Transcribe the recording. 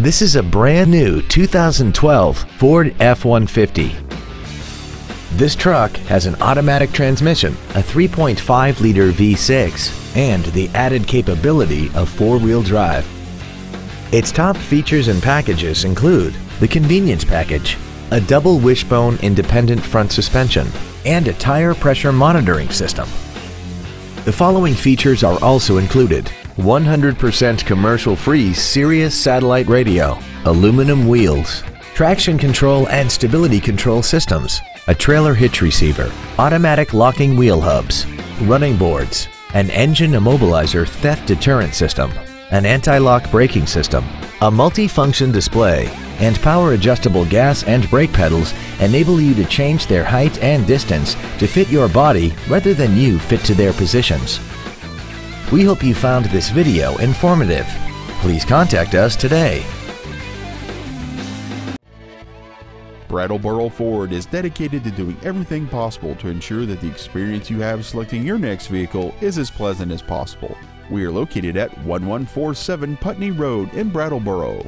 This is a brand new 2012 Ford F-150. This truck has an automatic transmission, a 3.5-liter V6, and the added capability of four-wheel drive. Its top features and packages include the convenience package, a double wishbone independent front suspension, and a tire pressure monitoring system. The following features are also included 100% commercial-free Sirius satellite radio, aluminum wheels, traction control and stability control systems, a trailer hitch receiver, automatic locking wheel hubs, running boards, an engine immobilizer theft deterrent system, an anti-lock braking system, a multi-function display, and power adjustable gas and brake pedals enable you to change their height and distance to fit your body rather than you fit to their positions. We hope you found this video informative. Please contact us today. Brattleboro Ford is dedicated to doing everything possible to ensure that the experience you have selecting your next vehicle is as pleasant as possible. We are located at 1147 Putney Road in Brattleboro.